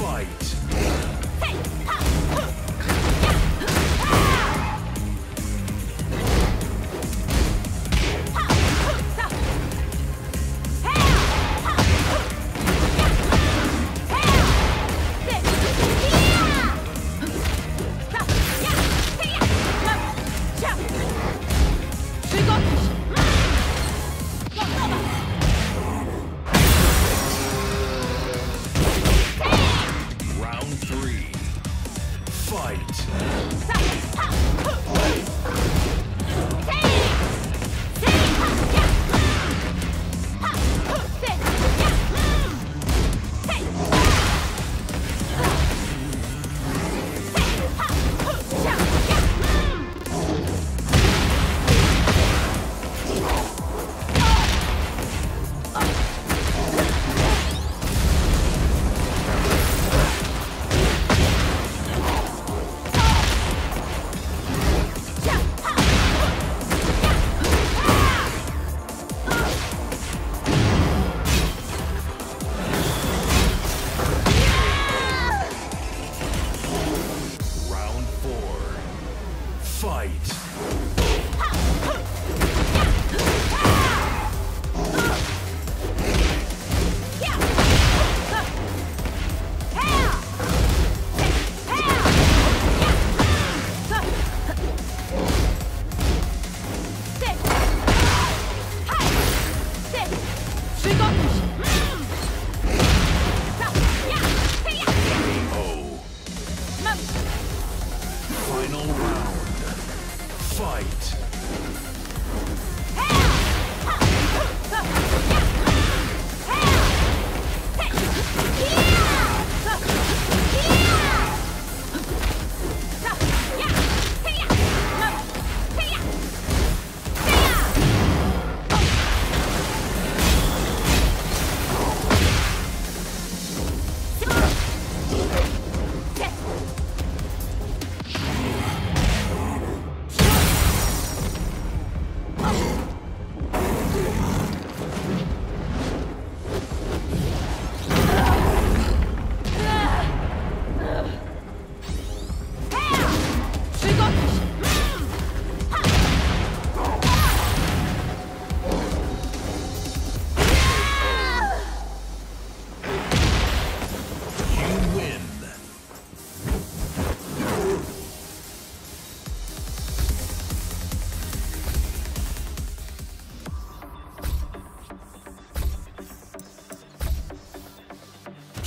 Fight! Fight!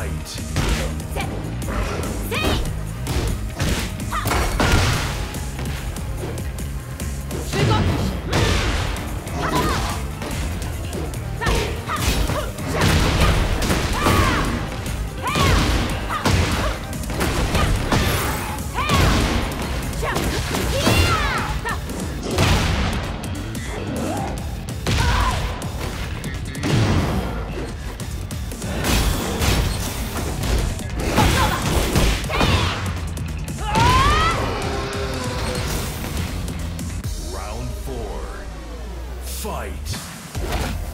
fight. Say, say. Fight!